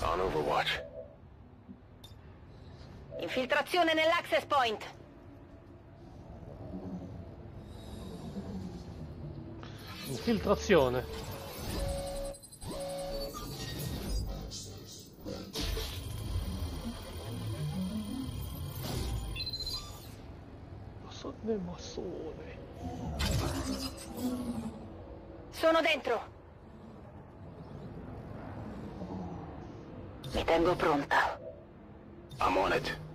On Overwatch. Infiltrazione nell'access point. Infiltrazione. Massone, massone. Sono dentro. tengo pronta. Amonet.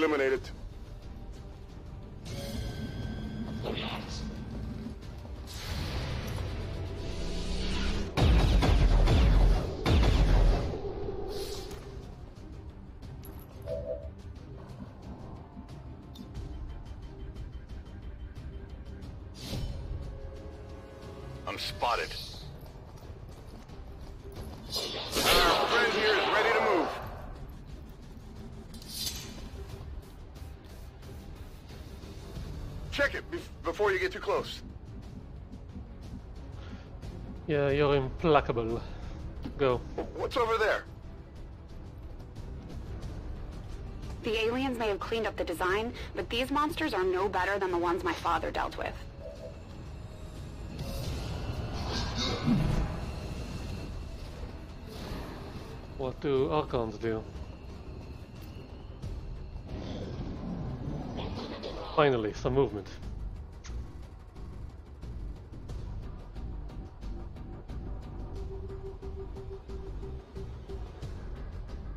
Eliminated. You get too close. Yeah, you're implacable. Go. What's over there? The aliens may have cleaned up the design, but these monsters are no better than the ones my father dealt with. What do Archons do? Finally, some movement.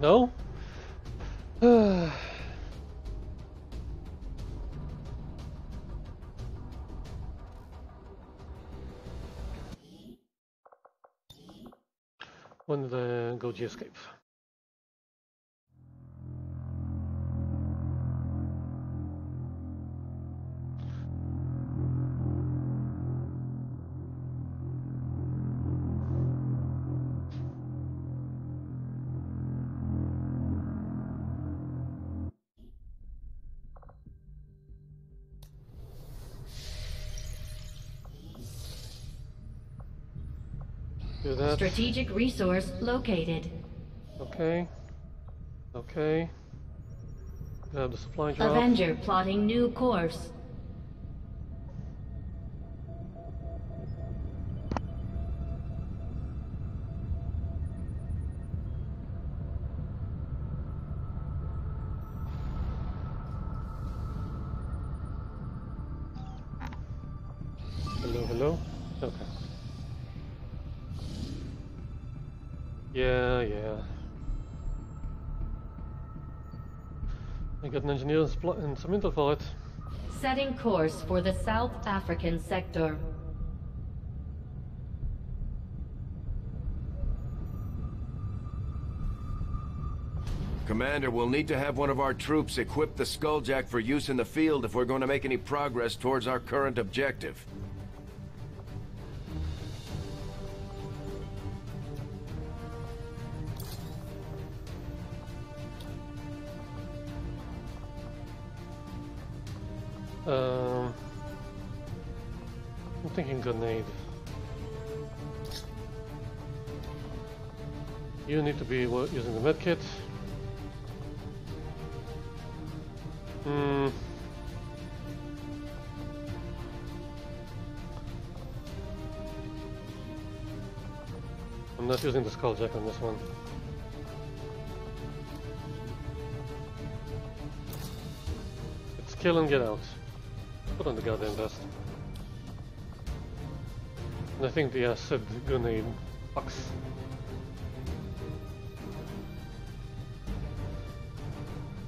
No? when the Goji escape? Strategic resource located. Okay. Okay. Grab the supply drop. Avenger plotting new course. I got an engineer and some intel for it. Setting course for the South African sector. Commander, we'll need to have one of our troops equip the Skulljack for use in the field if we're going to make any progress towards our current objective. Medkit. Hmm. I'm not using the skull jack on this one. It's kill and get out. Put on the goddamn vest. And I think the acid grenade box.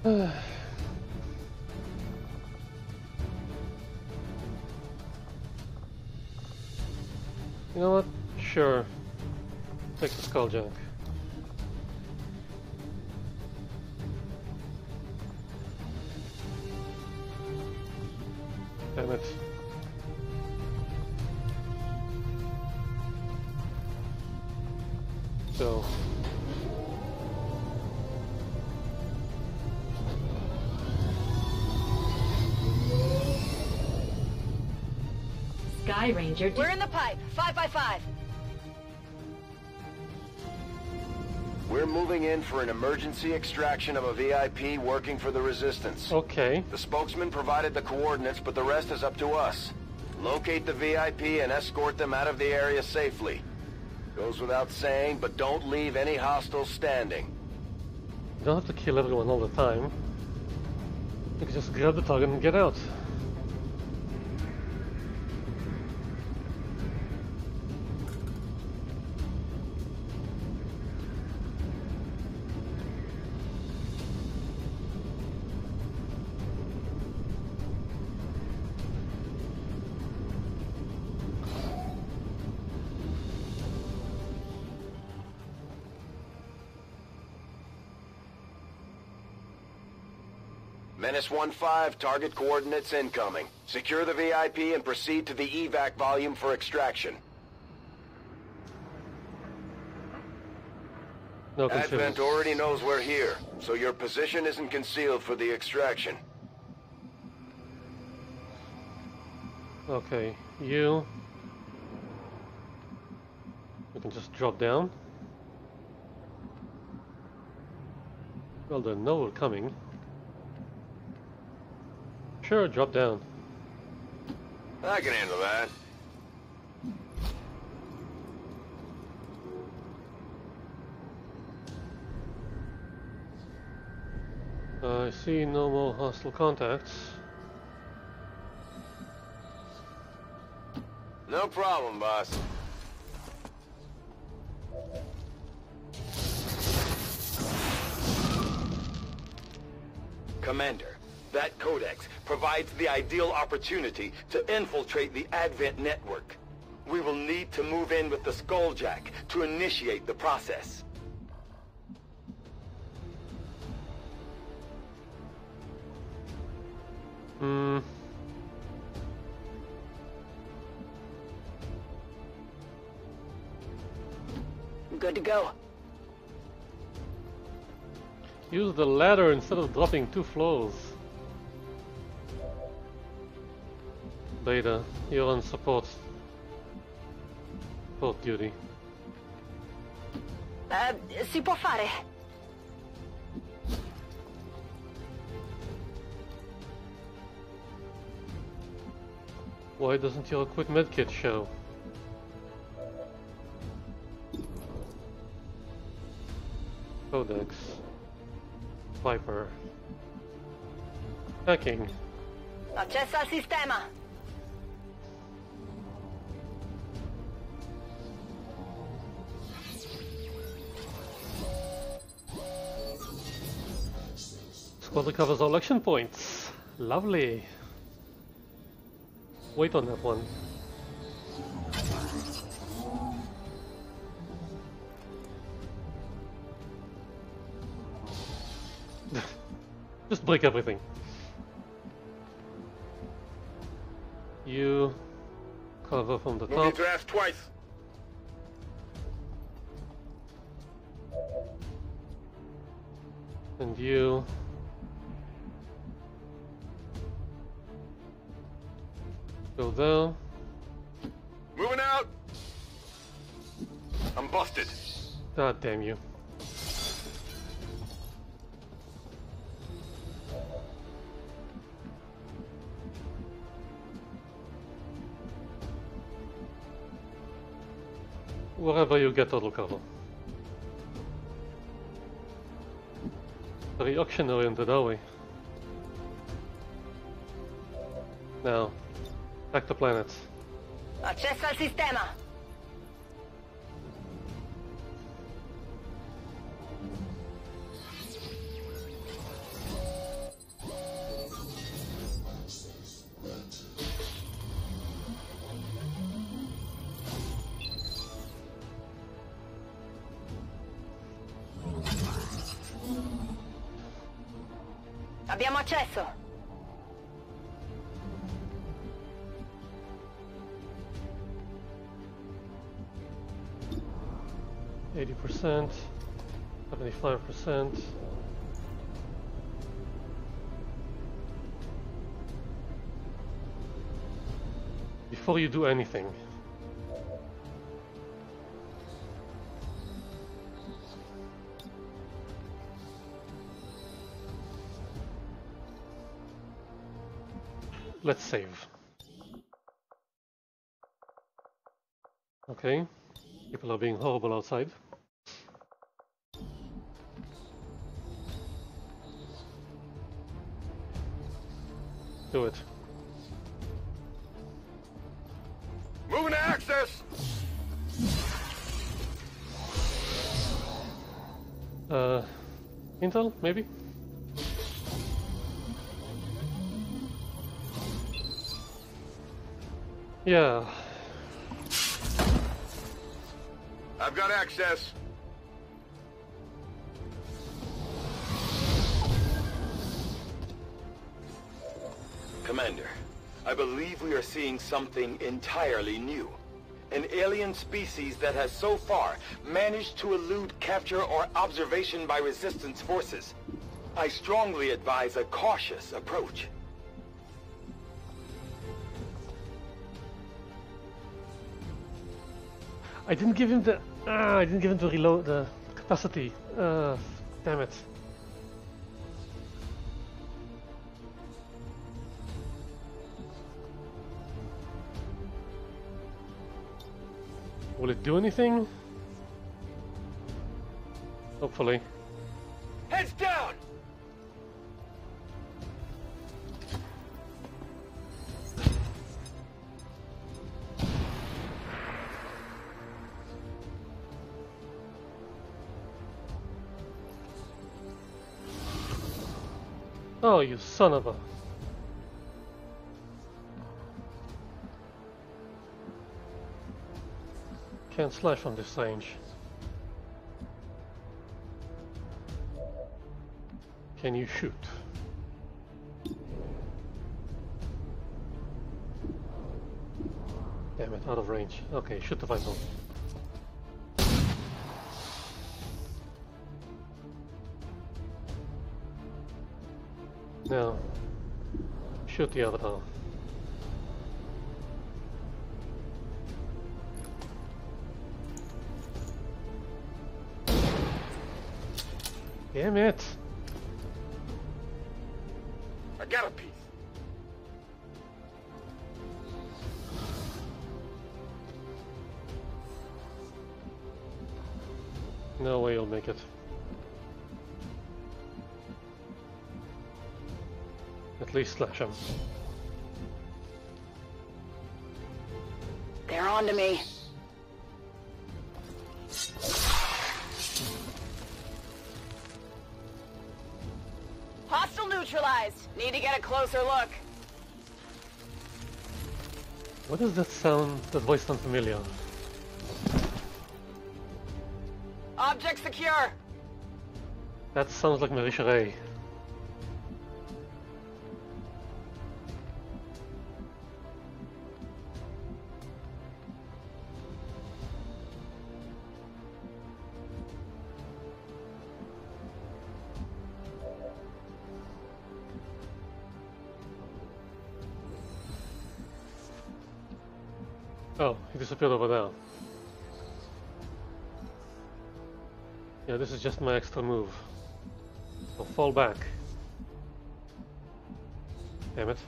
you know what? Sure. Take the skulljack. Damn Sky Ranger. We're in the pipe. Five by five. We're moving in for an emergency extraction of a VIP working for the Resistance. Okay. The spokesman provided the coordinates, but the rest is up to us. Locate the VIP and escort them out of the area safely. Goes without saying, but don't leave any hostiles standing. You don't have to kill everyone all the time. You can just grab the target and get out. Menace 1-5, target coordinates incoming. Secure the VIP and proceed to the evac volume for extraction. No Advent already knows we're here, so your position isn't concealed for the extraction. Okay, you. You can just drop down. Well, they know we're coming. Sure, drop down. I can handle that. I see no more hostile contacts. No problem, boss. Commander, that codex provides the ideal opportunity to infiltrate the Advent network. We will need to move in with the Skulljack to initiate the process. Hmm. Good to go. Use the ladder instead of dropping two floors. Beta, you're on support. Support duty. Eh, si può fare. Why doesn't your quick medkit show? Codex. Viper. Hacking. Accesso al sistema. Squad recovers all action points. Lovely. Wait on that one. Just break everything. You cover from the Moving top. draft twice. And you go there. Moving out. I'm busted. God damn you. Wherever you get auto cover. Very auction oriented, are we? Now, back to planets. Accesso al sistema. Before you do anything, let's save. Okay, people are being horrible outside. Do it. Moving to access! Uh, Intel, maybe? Yeah, I've got access. Believe we are seeing something entirely new. An alien species that has so far managed to elude capture or observation by resistance forces. I strongly advise a cautious approach. I didn't give him the. Ah, I didn't give him the reload the capacity. Uh, damn it. Will it do anything? Hopefully. Heads down! Oh, you son of a. Can't slash from this range. Can you shoot? Damn it, out of range. Okay, shoot the Vital. Now, shoot the Avatar. Damn it! I got a piece. No way you'll make it. At least slash him. They're on to me. Need to get a closer look. What does that sound, that voice sound familiar? Object secure. That sounds like Marisha Ray. Just my extra move. So fall back. Damn it.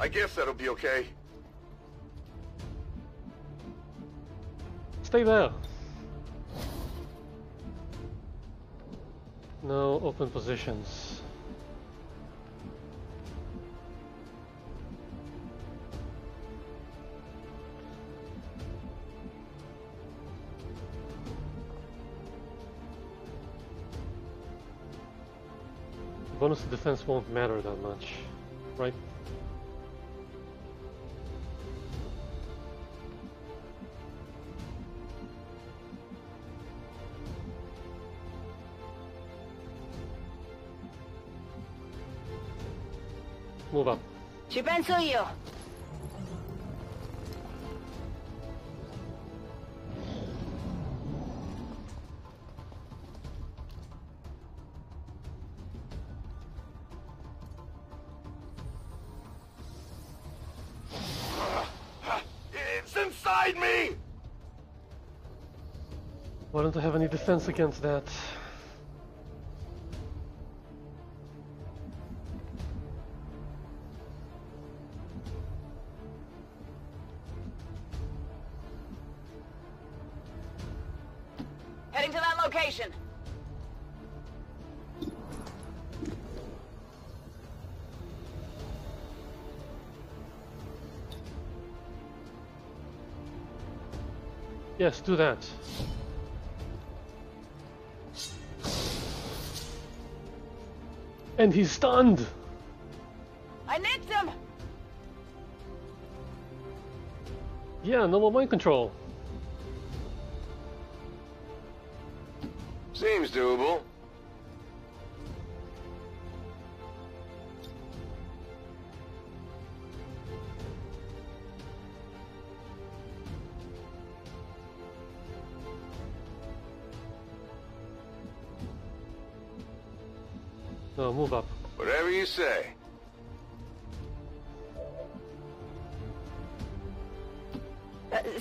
I guess that'll be okay. Stay there. No open positions. Bonus defense won't matter that much, right? Move up. Defense against that? Heading to that location. Yes, do that. And he's stunned! I nicked him! Yeah, no more mind control.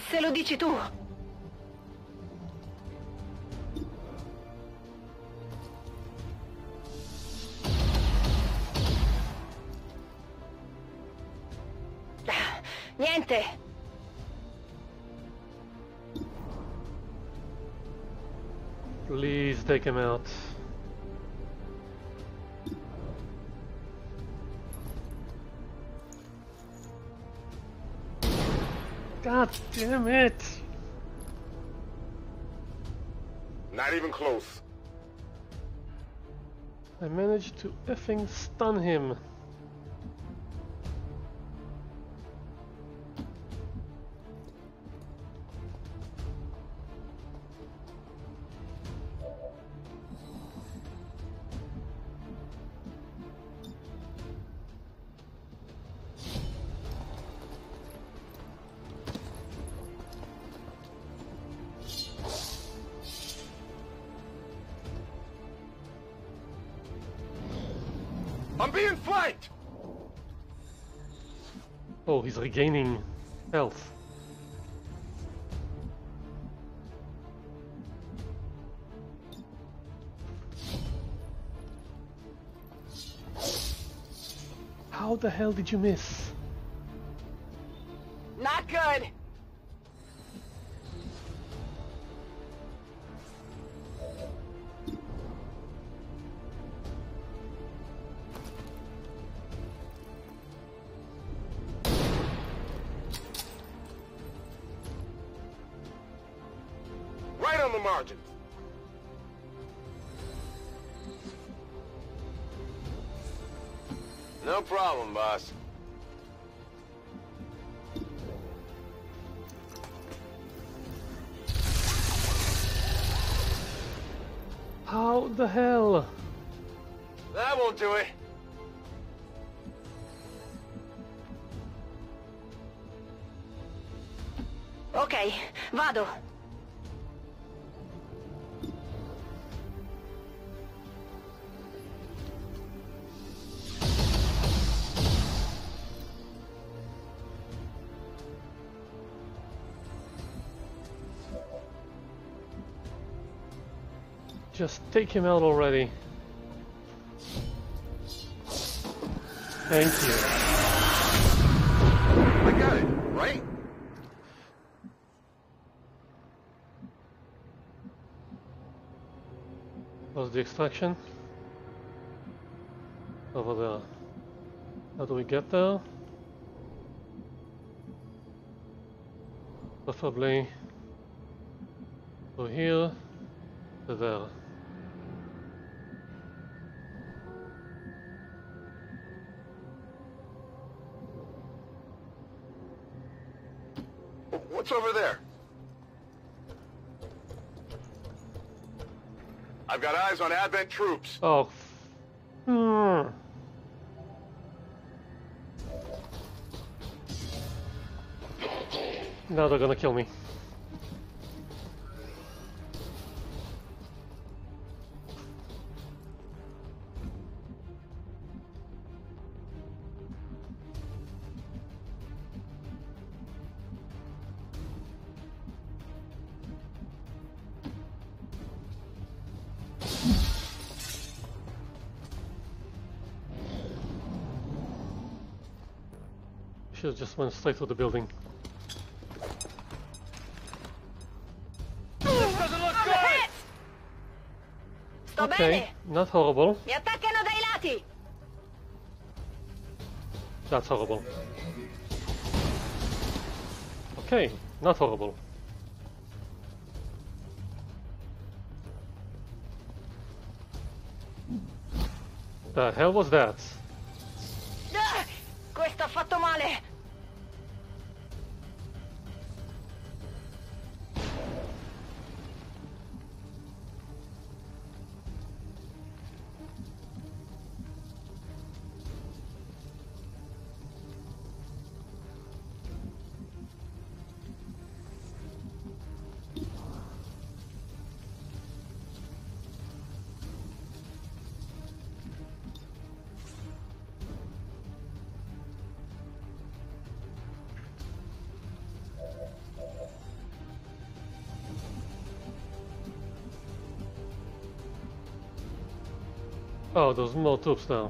Se lo dici tu. Niente. Please take him out. God damn it! Not even close. I managed to effing stun him. Hell did you miss? No problem, boss. How the hell? That won't do it. Ok, vado. Just take him out already. Thank you. I got it, right? Was the extraction? Over there. How do we get there? Preferably to here to there. eyes on Advent troops. Oh. Hmm. Now they're gonna kill me. Should have just went straight through the building. Okay, not horrible. That's horrible. Okay, not horrible. The hell was that? Oh, there's more now.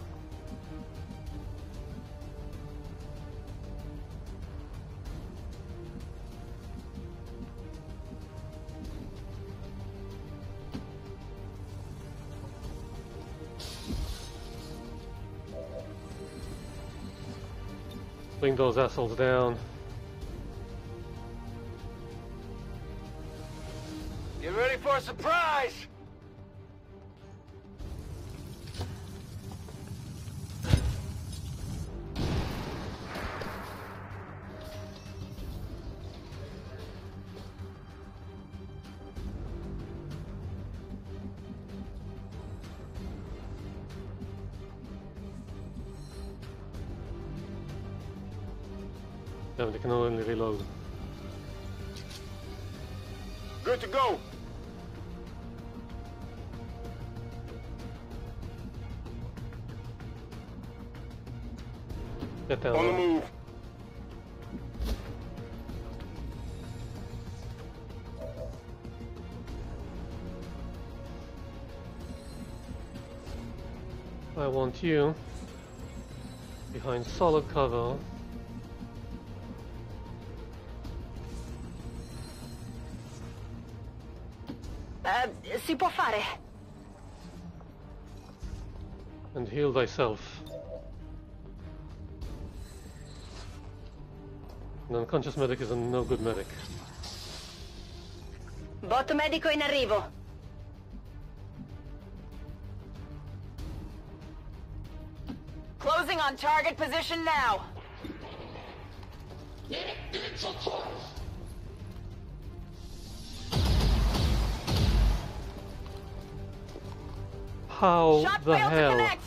Bring those assholes down. They can only reload. Good to go. Get down. On the move. I want you behind solid cover. Heal thyself. An unconscious medic is a no good medic. Bot medico in arrivo. Closing on target position now. How Shot the hell?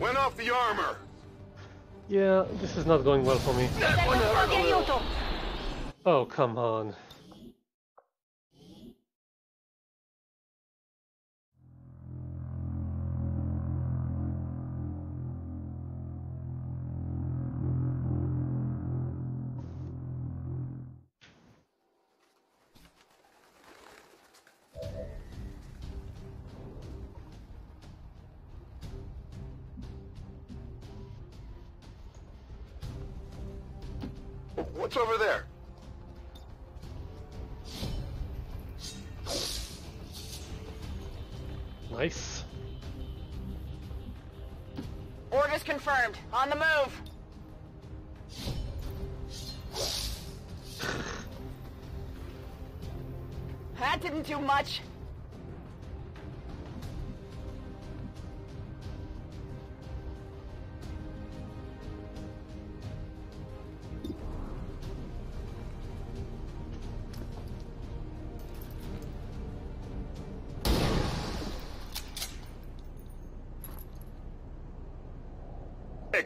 Went off the armor. Yeah, this is not going well for me. Serve un po' di aiuto. Oh, come on.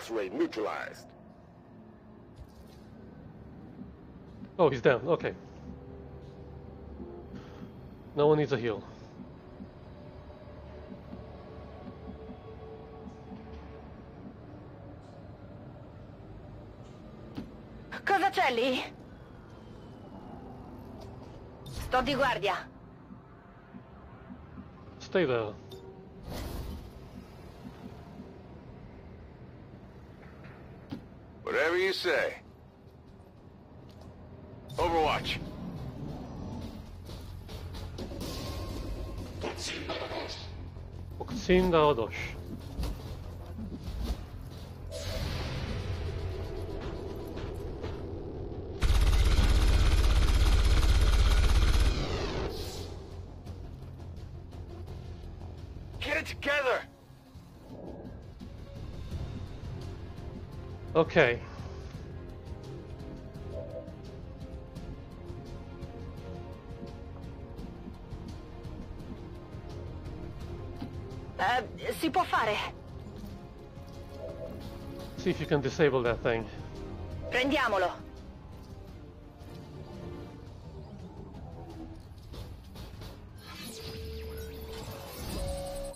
X-ray neutralized. Oh, he's down. Okay. No one needs a heal. Cosa c'è lì? Sto di guardia. Stay there. Whatever you say. Overwatch. Oksin Dağdoş. Okay. Eh, si può fare. See if you can disable that thing. Prendiamolo.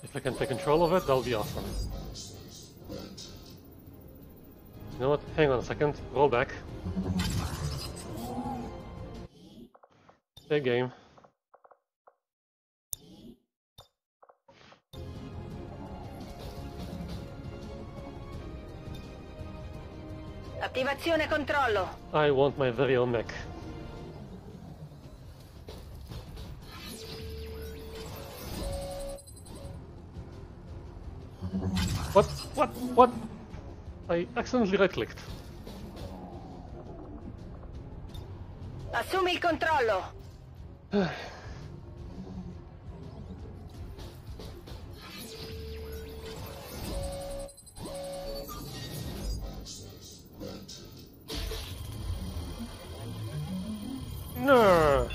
If I can take control of it, that'll be awesome. You know what? Hang on a second. Roll back. Big game. Attivazione controllo. I want my very own mech. What? What? What? I accidentally right-clicked. Assumi il controllo. No.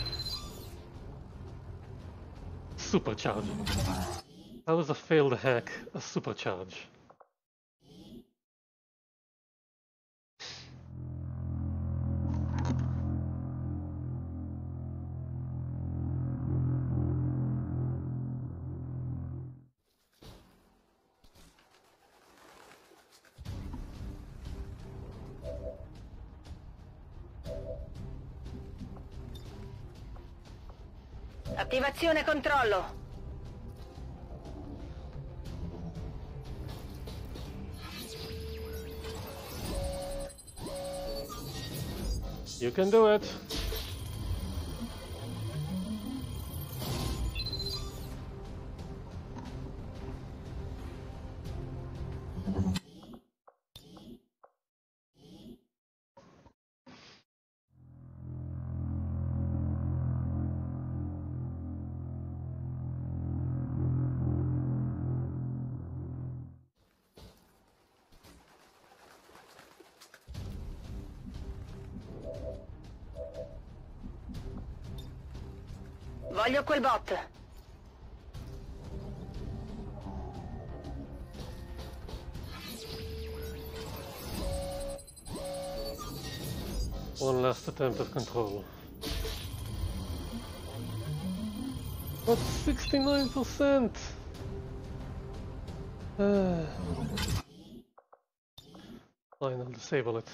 Supercharge. That was a failed hack. A supercharge. Controllo. You can do it. One last attempt at control. But 69%! Uh, fine, I'll disable it.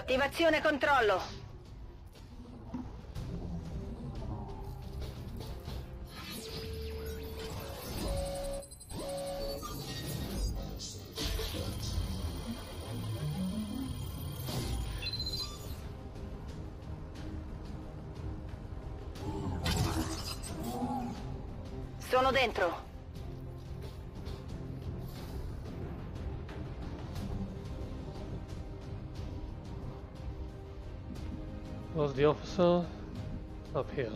Attivazione controllo. The officer? Up here.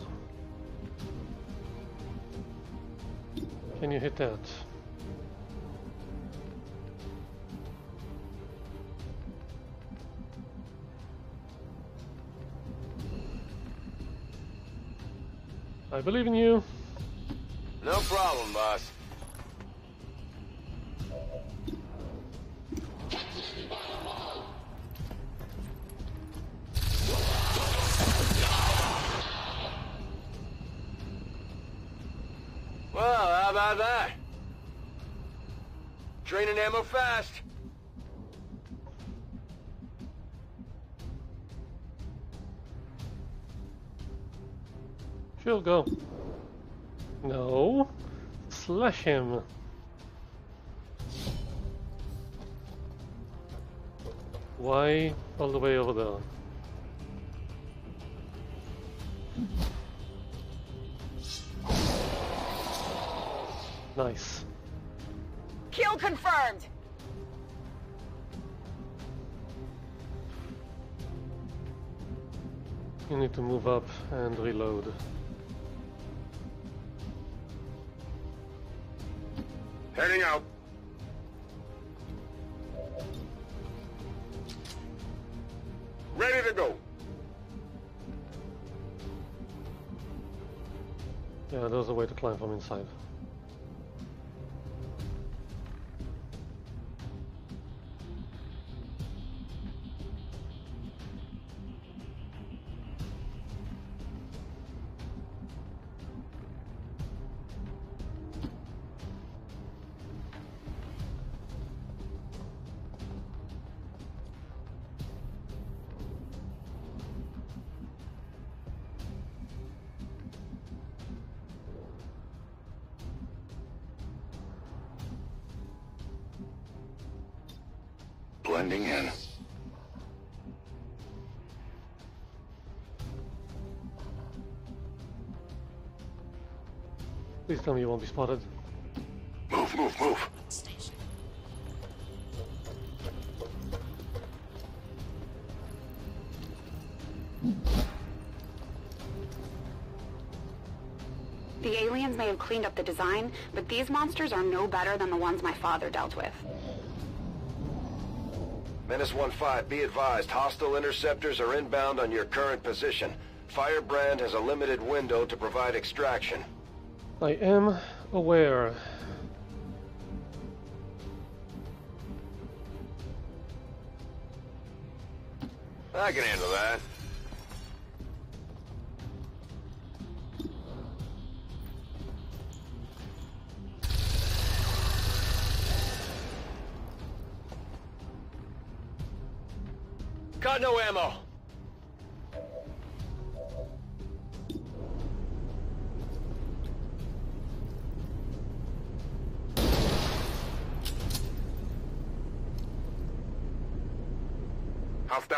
Can you hit that? I believe in you. Him. Why all the way over there? Nice. Kill confirmed! You need to move up and reload. Heading out. Ready to go. Yeah, there's a way to climb from inside. Tell me you won't be spotted. Move, move, move. The aliens may have cleaned up the design, but these monsters are no better than the ones my father dealt with. Menace 1-5, be advised, hostile interceptors are inbound on your current position. Firebrand has a limited window to provide extraction. I am aware. I can handle that. Got no ammo.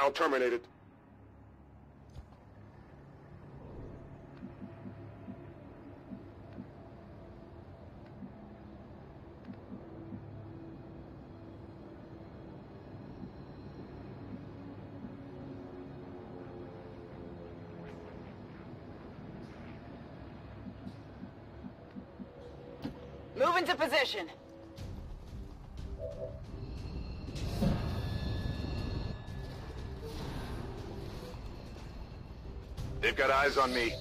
Hostile terminated. Move into position. Eyes on me.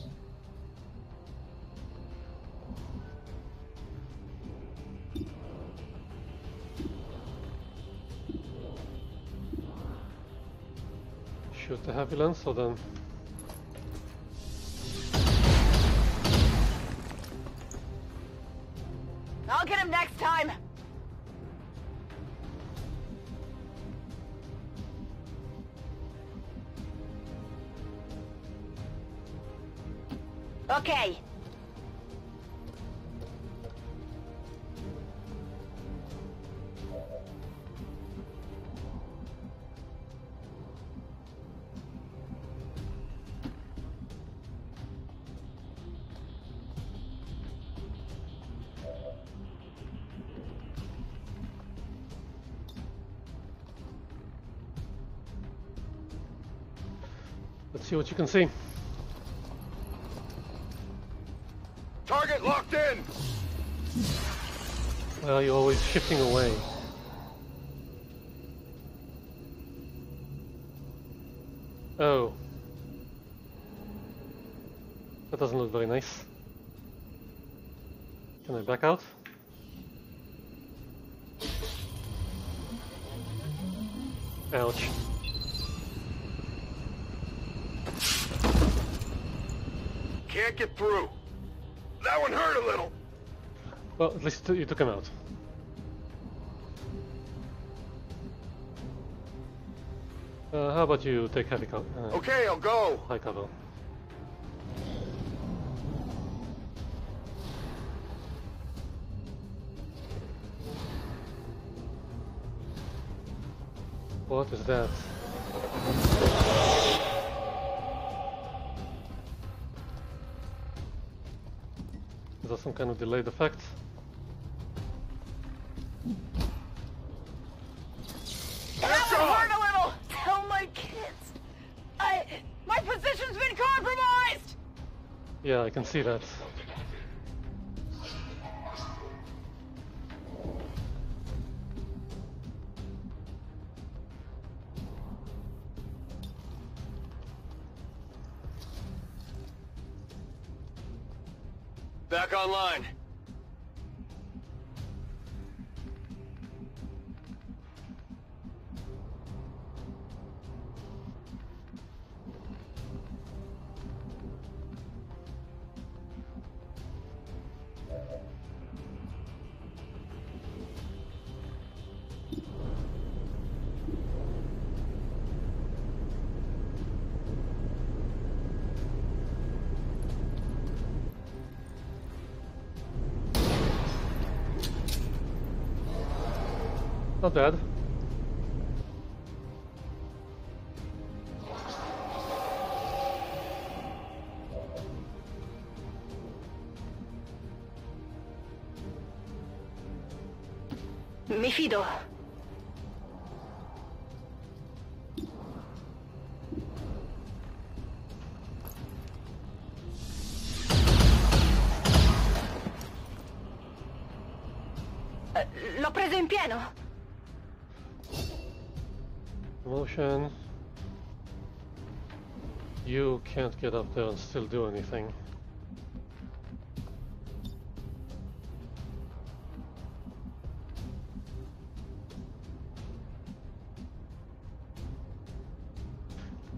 Shoot the heavy lancer then. I'll You can see. Target locked in! Well, you're always shifting away? Oh. That doesn't look very nice. Can I back out? Ouch. Can't get through. That one hurt a little. Well, at least you took him out. Uh, how about you take heavy cover? Uh, Okay, I'll go. high cover. What is that? Some kind of delayed effect? A little. Tell my kids. I... My position's been compromised! Yeah, I can see that. Not bad. Get up there and still do anything.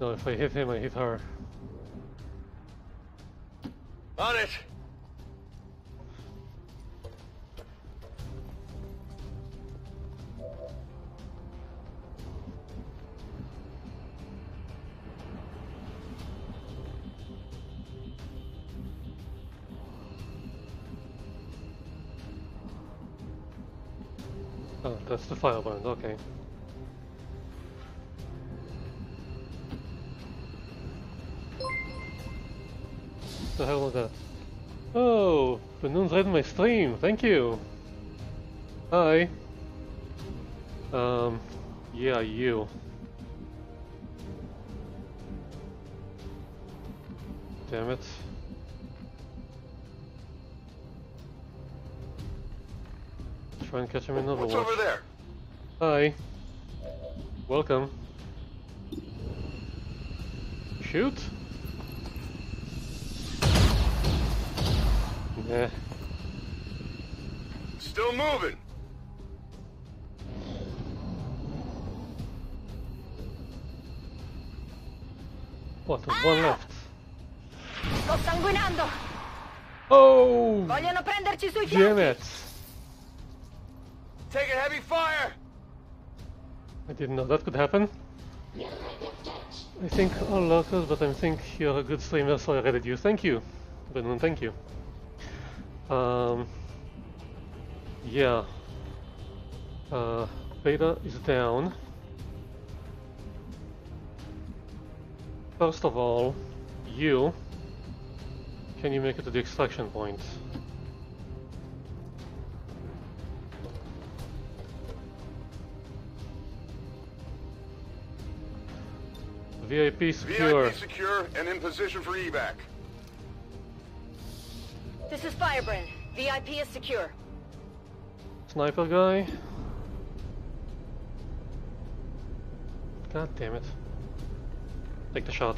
No, if I hit him, I hit her. On it. The firebrand, okay. the hell was that? Oh, Benoon's read my stream, thank you! Hi! Um, yeah, you. Damn it. Try and catch him in Overwatch. What's over there? Hi. Welcome. Shoot? Nah. Still moving. What? There's one left. Sto sanguinando. Oh! Vogliono prenderci sui Damn fianchi. it! Taking heavy fire. I didn't know that could happen. I think all locals, but I think you're a good streamer, so I rated you. Thank you, Benoon, thank you. Um, yeah. Uh, Beta is down. First of all, you. Can you make it to the extraction point? VIP secure. VIP secure and in position for evac. This is Firebrand. VIP is secure. sniper guy. God damn it. Take the shot.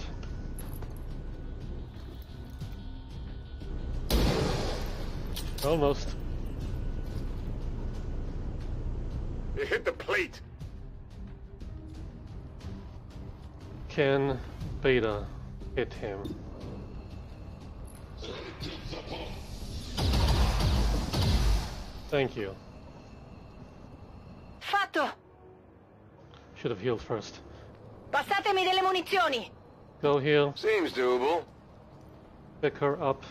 Almost. It hit the plate. Can Beta hit him? Thank you. Fatto! Should have healed first. Passatemi delle munizioni! Go heal. Seems doable. Pick her up.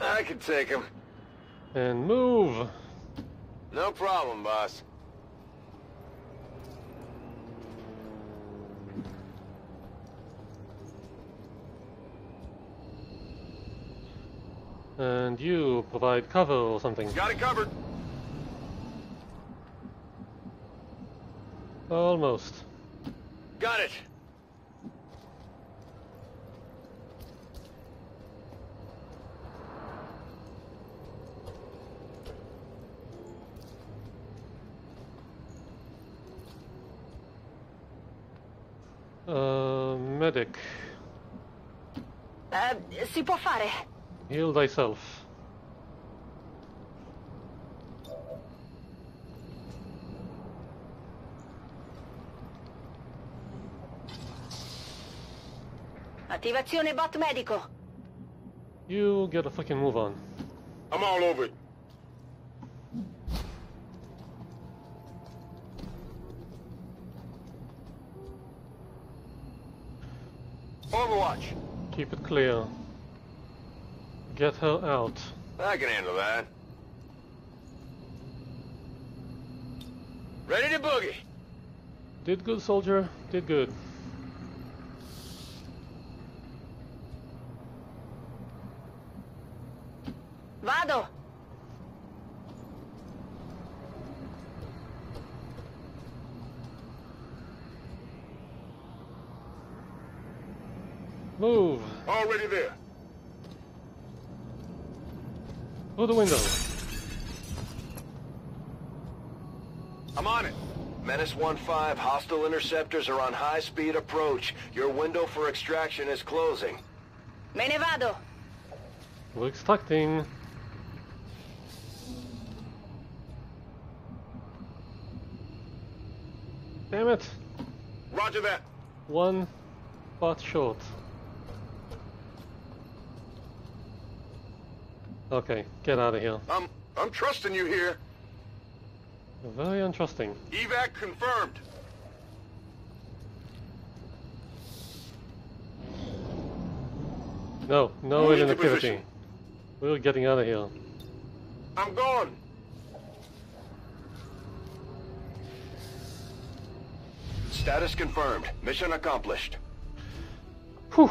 I can take him. And move! No problem, boss. And you provide cover or something. Got it covered. Almost. Got it. Uh, medic. Eh, si può fare? Heal thyself. Attivazione bot medico. You get a fucking move on. I'm all over it. Overwatch. Keep it clear. Get her out. I can handle that. Ready to boogie. Did good, soldier. Did good. Vado! Move! Already there. Through the window. I'm on it. Menace 1-5, hostile interceptors are on high-speed approach. Your window for extraction is closing. Me ne vado! We're extracting. Damn it! Roger that. One spot short. Okay, get out of here. I'm I'm trusting you here. Very untrusting. Evac confirmed. No, no Moving alien to activity. position. We're getting out of here. I'm gone. Status confirmed. Mission accomplished. Whew.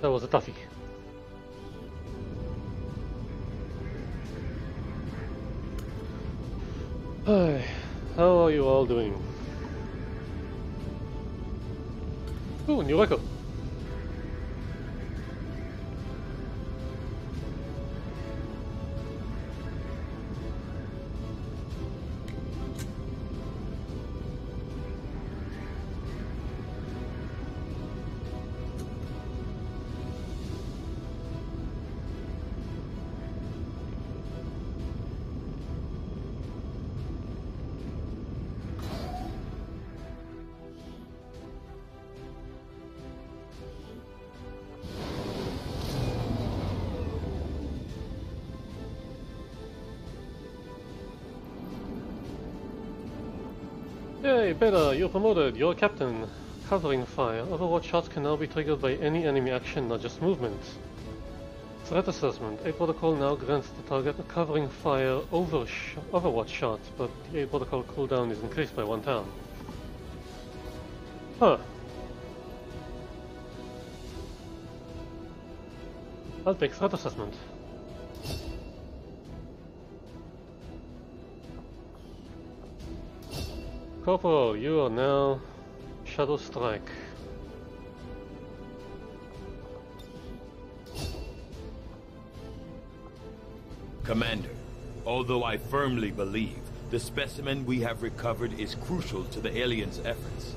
That was a toughie. Hi, how are you all doing? Ooh, new record. Yay, Beta, you're promoted. You're captain. Covering fire. Overwatch shots can now be triggered by any enemy action, not just movement. Threat assessment. Aid Protocol now grants the target a covering fire over sh Overwatch shot, but the Aid Protocol cooldown is increased by one turn. Huh. I'll take threat assessment. Corporal, you are now Shadow Strike. Commander, although I firmly believe the specimen we have recovered is crucial to the alien's efforts,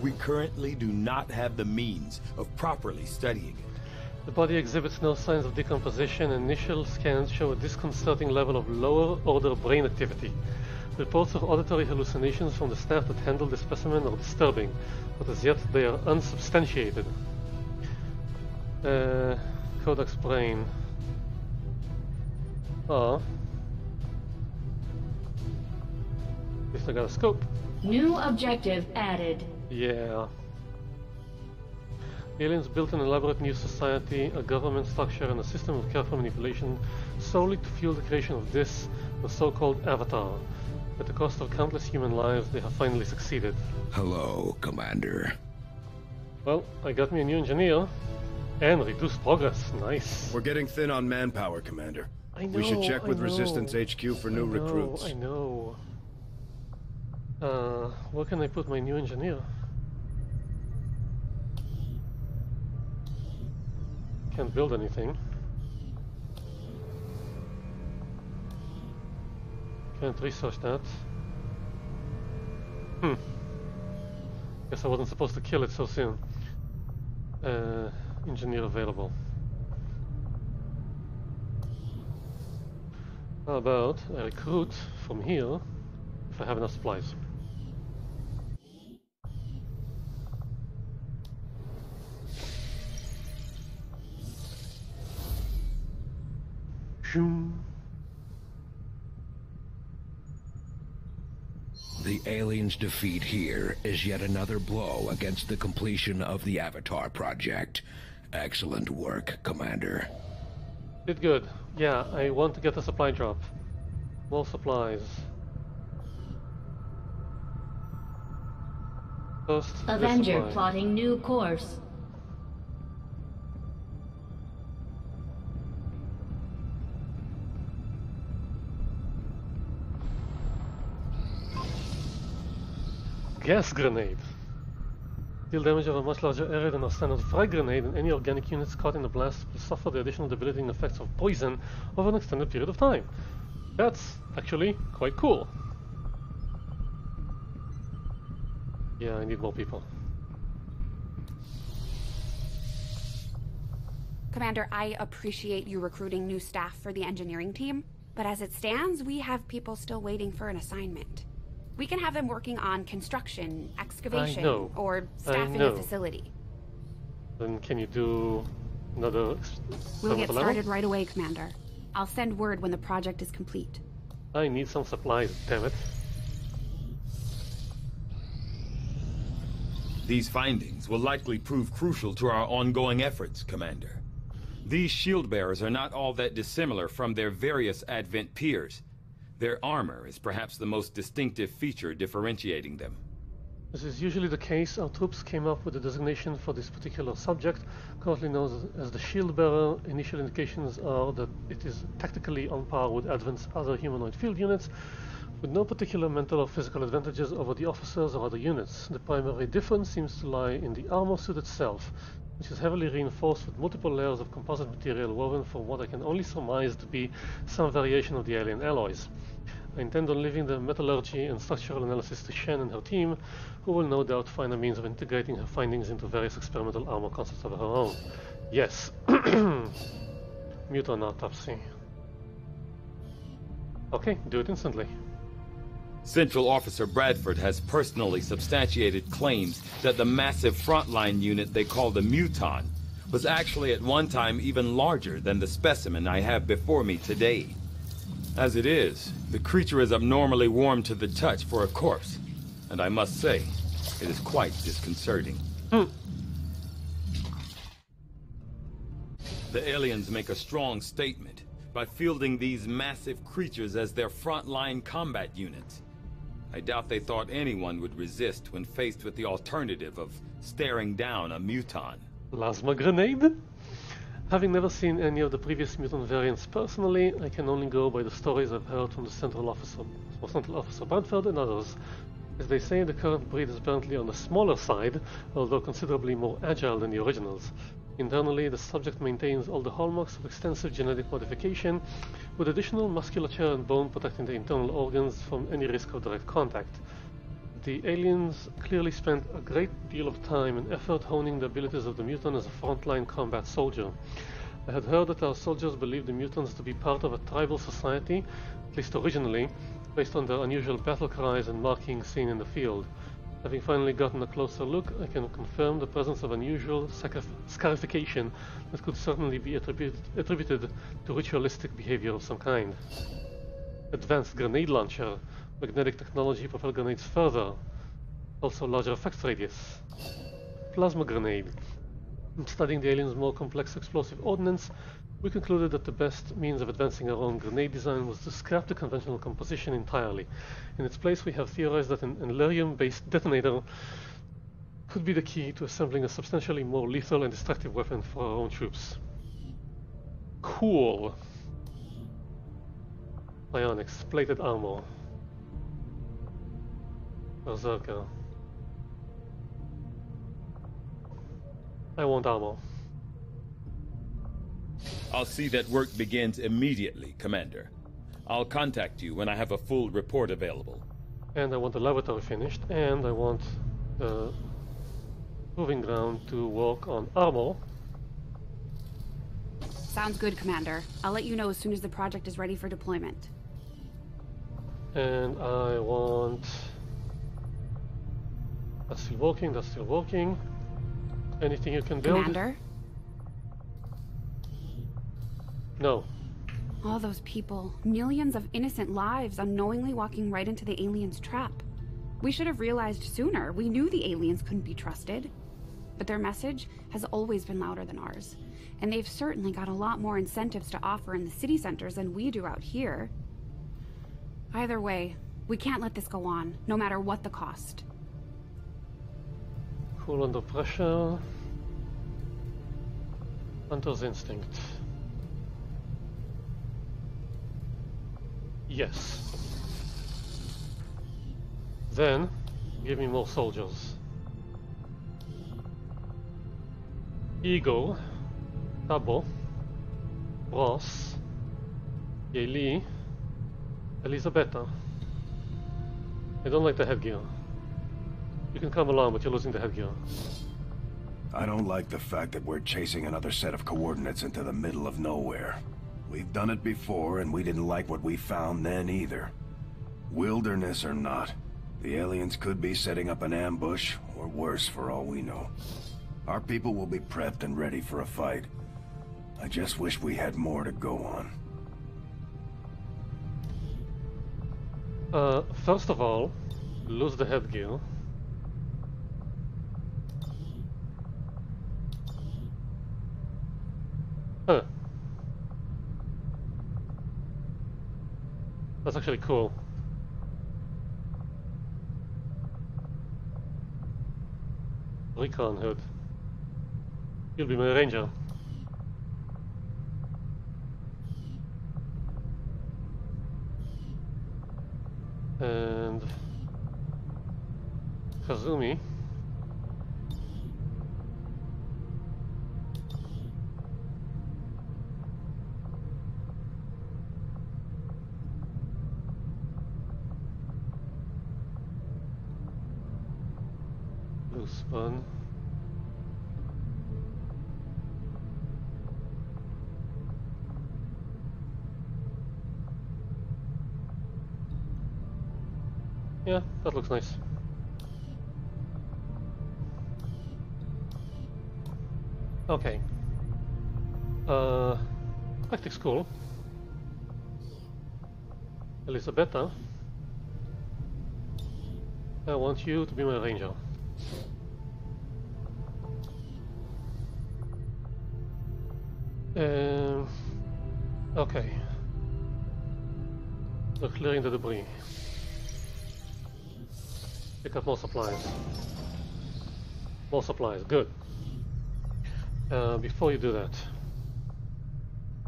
we currently do not have the means of properly studying it. The body exhibits no signs of decomposition. Initial scans show a disconcerting level of lower order brain activity. Reports of auditory hallucinations from the staff that handled the specimen are disturbing, but as yet they are unsubstantiated. Uh, Codex brain. Ah. At least I got a scope. New objective added. Yeah. Aliens built an elaborate new society, a government structure, and a system of careful manipulation solely to fuel the creation of this, the so-called Avatar. At the cost of countless human lives, they have finally succeeded. Hello, Commander. Well, I got me a new engineer. And reduced progress. Nice. We're getting thin on manpower, Commander. I know, we should check I with know. Resistance HQ for new I know, recruits. I know. Uh, where can I put my new engineer? Can't build anything. Can't research that. Hmm. Guess I wasn't supposed to kill it so soon. Uh, engineer available. How about I recruit from here if I have enough supplies? Shoom. The aliens' defeat here is yet another blow against the completion of the Avatar project. Excellent work, Commander. Did good. Yeah, I want to get a supply drop. More supplies. First, Avenger supply. plotting new course. Gas grenade. Deal damage of a much larger area than a standard frag grenade, and any organic units caught in the blast will suffer the additional debilitating effects of poison over an extended period of time. That's actually quite cool. Yeah, I need more people. Commander, I appreciate you recruiting new staff for the engineering team, but as it stands, we have people still waiting for an assignment. We can have them working on construction, excavation, or staffing know. a facility. Then can you do another We'll get experimental level? started right away, Commander. I'll send word when the project is complete. I need some supplies, damn it. These findings will likely prove crucial to our ongoing efforts, Commander. These shield bearers are not all that dissimilar from their various Advent peers. Their armor is perhaps the most distinctive feature differentiating them. This is usually the case. Our troops came up with a designation for this particular subject, currently known as the Shield Bearer. Initial indications are that it is tactically on par with Advent's other humanoid field units, with no particular mental or physical advantages over the officers or other units. The primary difference seems to lie in the armor suit itself, which is heavily reinforced with multiple layers of composite material woven from what I can only surmise to be some variation of the alien alloys. I intend on leaving the metallurgy and structural analysis to Shen and her team, who will no doubt find a means of integrating her findings into various experimental armor concepts of her own. Yes. Muton autopsy. Okay, do it instantly. Central Officer Bradford has personally substantiated claims that the massive frontline unit they call the Muton was actually at one time even larger than the specimen I have before me today. As it is, the creature is abnormally warm to the touch for a corpse, and I must say, it is quite disconcerting. Hmm. The aliens make a strong statement by fielding these massive creatures as their frontline combat units. I doubt they thought anyone would resist when faced with the alternative of staring down a muton. Plasma grenade? Having never seen any of the previous Muton variants personally, I can only go by the stories I've heard from the Central Officer, or Central Officer Bradford and others. As they say, the current breed is apparently on the smaller side, although considerably more agile than the originals. Internally, the subject maintains all the hallmarks of extensive genetic modification, with additional musculature and bone protecting the internal organs from any risk of direct contact. The aliens clearly spent a great deal of time and effort honing the abilities of the Muton as a frontline combat soldier. I had heard that our soldiers believed the Mutons to be part of a tribal society, at least originally, based on their unusual battle cries and markings seen in the field. Having finally gotten a closer look, I can confirm the presence of unusual scarification that could certainly be attributed, attributed to ritualistic behavior of some kind. Advanced grenade launcher, magnetic technology propel grenades further, also larger effect radius. Plasma grenade. Studying the aliens' more complex explosive ordnance, we concluded that the best means of advancing our own grenade design was to scrap the conventional composition entirely. In its place, we have theorized that an Elerium-based detonator could be the key to assembling a substantially more lethal and destructive weapon for our own troops. Cool. Ionics, plated armor. Berserker. I want armor. I'll see that work begins immediately, Commander. I'll contact you when I have a full report available. And I want the laboratory finished, and I want the proving ground to work on armor. Sounds good, Commander. I'll let you know as soon as the project is ready for deployment. And I want... That's still working, that's still working. Anything you can build? Commander? No. All those people, millions of innocent lives unknowingly walking right into the aliens' trap. We should have realized sooner. We knew the aliens couldn't be trusted. But their message has always been louder than ours. And they've certainly got a lot more incentives to offer in the city centers than we do out here. Either way, we can't let this go on, no matter what the cost. Cool under pressure. Hunter's instinct. Yes. Then, give me more soldiers. Eagle, Tabo, Ross, Yeli, Elisabetta. I don't like the headgear. You can come along, but you're losing the headgear. I don't like the fact that we're chasing another set of coordinates into the middle of nowhere. We've done it before, and we didn't like what we found then either. Wilderness or not, the aliens could be setting up an ambush, or worse for all we know. Our people will be prepped and ready for a fight. I just wish we had more to go on. Uh, first of all, lose the headgear. Huh. That's actually cool. Recon hood. You'll be my ranger. And Kazumi. One. Yeah, that looks nice. Okay. Uh, tactics school. Elisabetta. I want you to be my ranger. Clearing the debris. Pick up more supplies. More supplies, good. Uh, before you do that,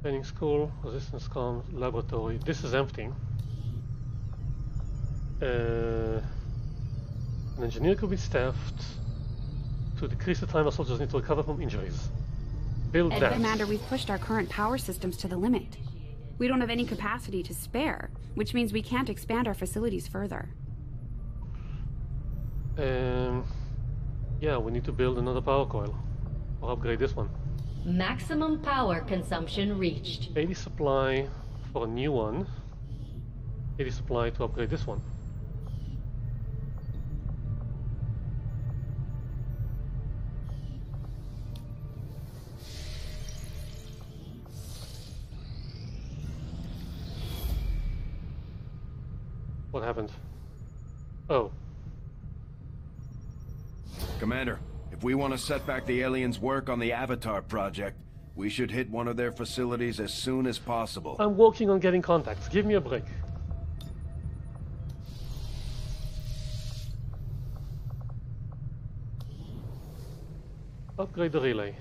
training school, resistance comms, laboratory. This is empty. Uh, an engineer could be staffed to decrease the time our soldiers need to recover from injuries. Build And that. Commander, we've pushed our current power systems to the limit. We don't have any capacity to spare, which means we can't expand our facilities further. Um, yeah, we need to build another power coil. Or upgrade this one. Maximum power consumption reached. 80 supply for a new one. 80 supply to upgrade this one. What happened? Oh, Commander, if we want to set back the aliens' work on the Avatar project, we should hit one of their facilities as soon as possible. I'm working on getting contacts. Give me a break. Upgrade the relay.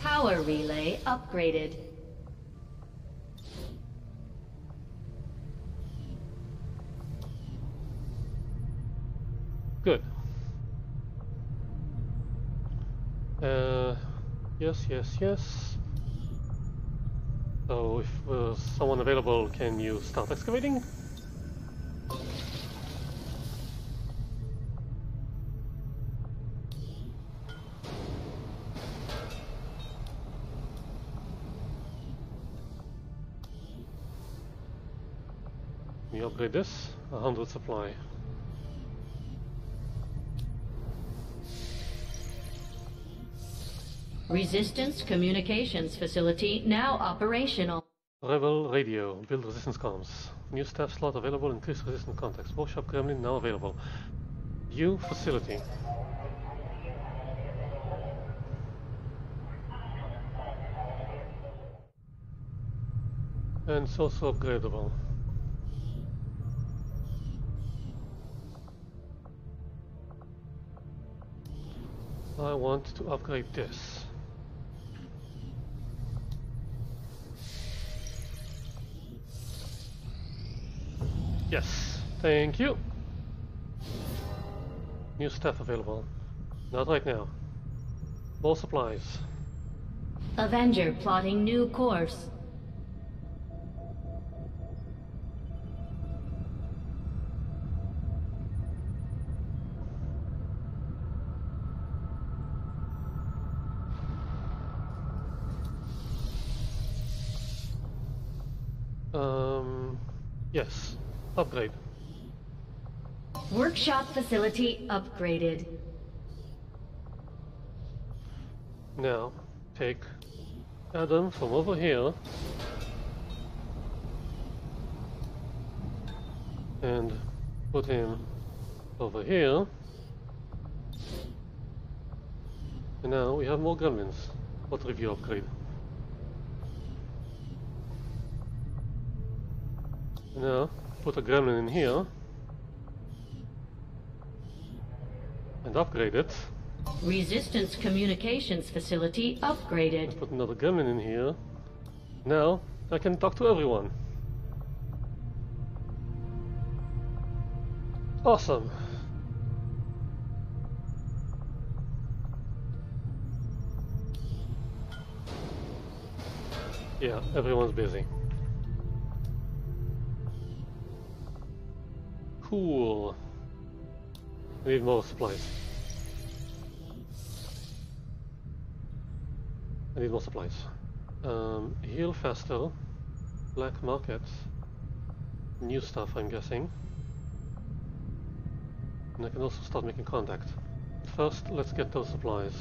Power relay upgraded. Uh, yes, yes, yes. So, if uh, someone available, can you start excavating? We upgrade this, a hundred supply. Resistance communications facility now operational. Rebel radio, build resistance comms. New staff slot available, increase resistance contacts. Workshop Gremlin now available. View facility. And it's also upgradable. I want to upgrade this. Yes, thank you. New stuff available. Not right now. More supplies. Avenger plotting new course. Upgrade. Workshop facility upgraded. Now, take Adam from over here and put him over here. And now we have more gremlins. What review upgrade? Now, put a gremlin in here and upgrade it. Resistance communications facility upgraded. Put another gremlin in here. Now I can talk to everyone. Awesome. Yeah, everyone's busy. Cool. I need more supplies. I need more supplies. Um, heal faster. Black market. New stuff, I'm guessing. And I can also start making contact. First, let's get those supplies.